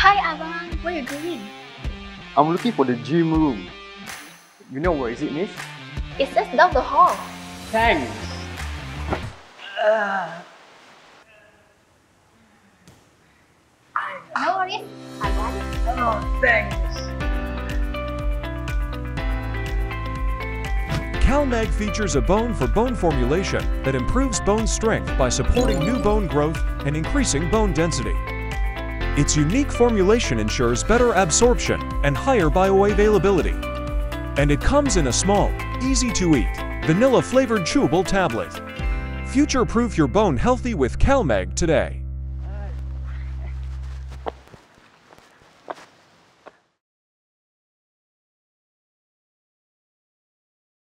Hi Abang, what are you doing? I'm looking for the gym room. You know where is it, miss? It's just down the hall. Thanks. Uh, no worries, I got it. Oh, thanks. CalMag features a bone for bone formulation that improves bone strength by supporting new bone growth and increasing bone density. Its unique formulation ensures better absorption and higher bioavailability. And it comes in a small, easy to eat, vanilla flavored chewable tablet. Future proof your bone healthy with CalMag today.